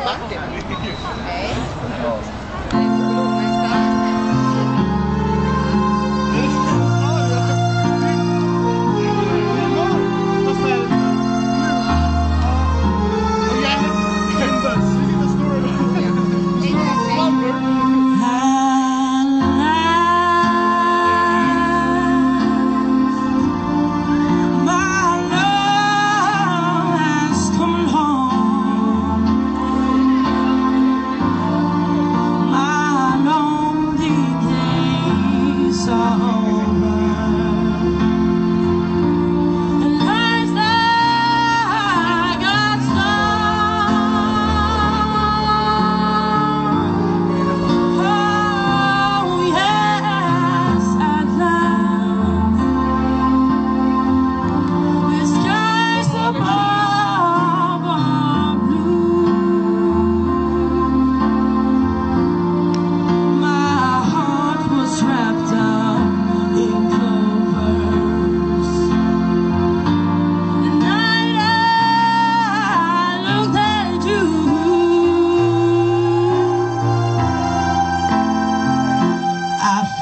Okay. Oh.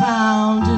found